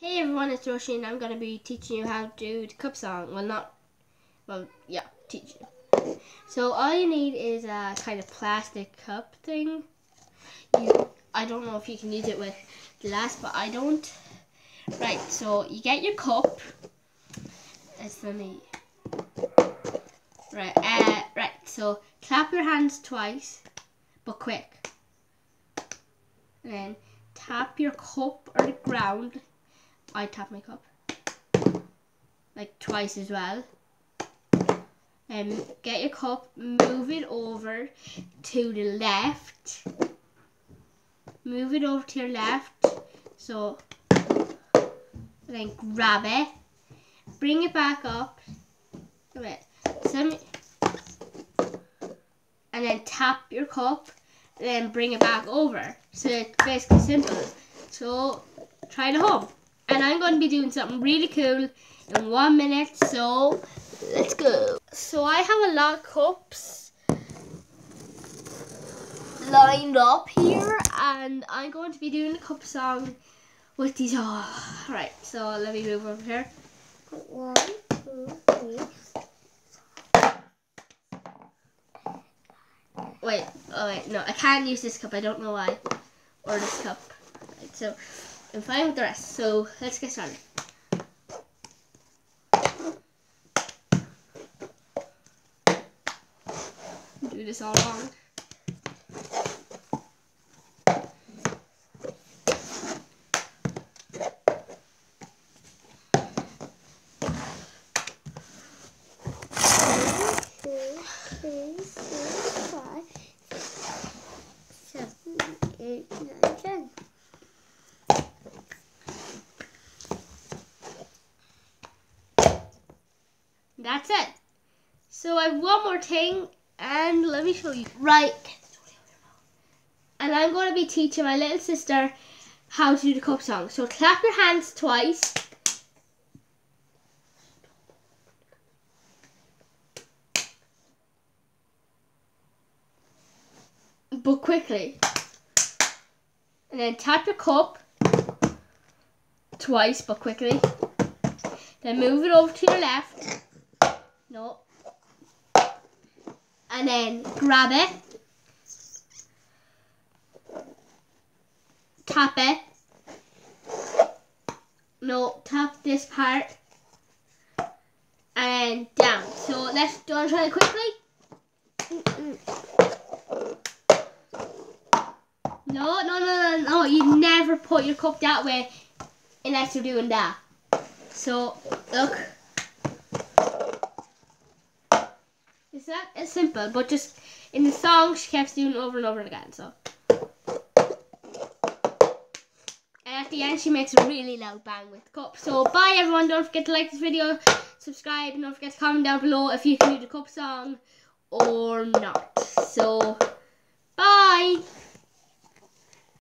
Hey everyone, it's Roisin and I'm going to be teaching you how to do the cup song. Well, not, well, yeah, teach you. So all you need is a kind of plastic cup thing. You, I don't know if you can use it with glass, but I don't. Right, so you get your cup. It's me. Right, uh, right, so clap your hands twice, but quick. And then tap your cup or the ground I tap my cup. Like twice as well. And um, get your cup, move it over to the left. Move it over to your left. So then grab it. Bring it back up. Wait. and then tap your cup and then bring it back over. So it's basically simple. So try it at home and I'm going to be doing something really cool in one minute. So let's go. So I have a lot of cups lined up here, and I'm going to be doing a cup song with these all. Right, so let me move over here. One, two, three. Wait, oh wait, no, I can't use this cup. I don't know why. Or this cup. Right, so I'm fine with the rest. So let's get started. Do this all wrong. That's it. So I have one more thing, and let me show you. Right. And I'm going to be teaching my little sister how to do the cup song. So clap your hands twice. But quickly. And then tap your cup twice, but quickly. Then move it over to the left. And then grab it. Tap it. No, tap this part. And down. So let's do it really quickly. No, no, no, no, no. You never put your cup that way unless you're doing that. So, look. It's not as simple, but just in the song she kept doing it over and over again. So, and at the end she makes a really loud bang with the cup. So bye everyone! Don't forget to like this video, subscribe, and don't forget to comment down below if you can do the cup song or not. So bye.